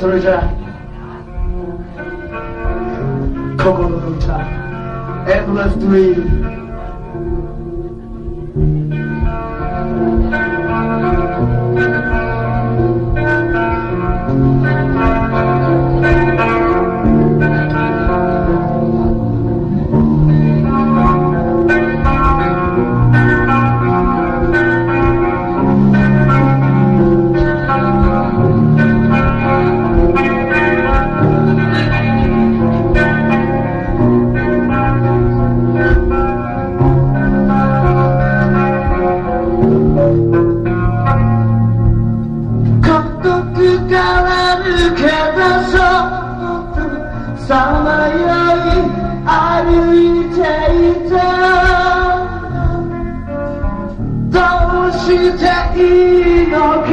それじゃあ心の歌 Endless Dream Latina